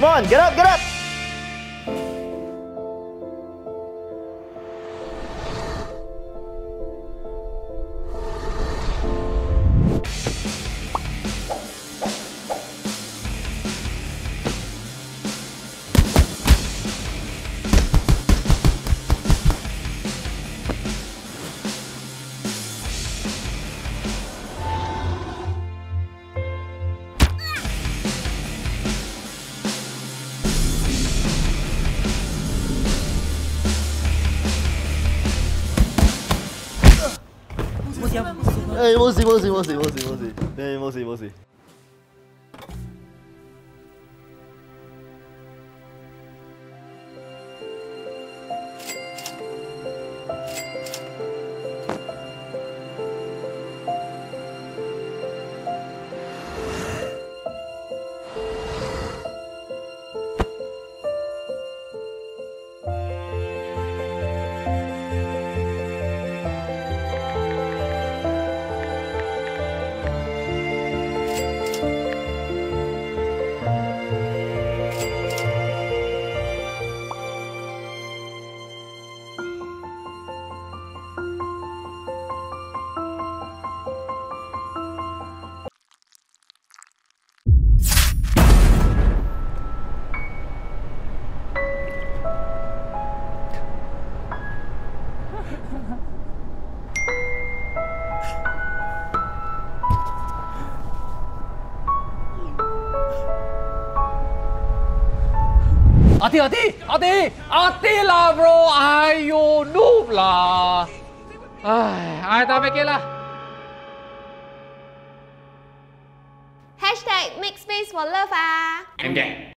Come on, get up, get up. 哎，冇事冇事冇事冇事冇事，哎，冇事冇事。Hati hati hati hati lah bro. Ayo noob lah. Ai, ai tak fikir lah. Hashtag make space for love ah. Okay.